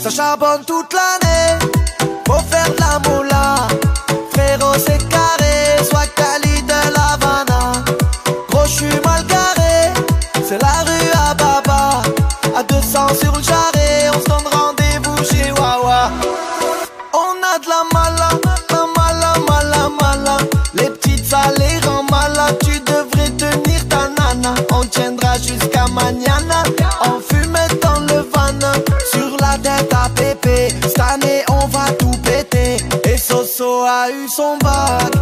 Ça charbonne toute l'année, faut faire de la moula. Frérot, c'est carré, soit Cali de l'Havana. Gros, je suis mal garé, c'est la rue à Baba. À 200 sur le charré, on se donne rendez-vous chez Wawa. On a de la mala, a eu son bac,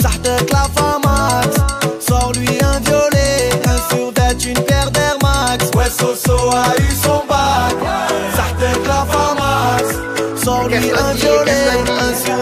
Sartek la Max. Sors-lui un violet, un sur une paire d'Air Max. Ouais, Soso a eu son bac, Sartek la Max. Sors-lui un violet, un sur une paire d'Air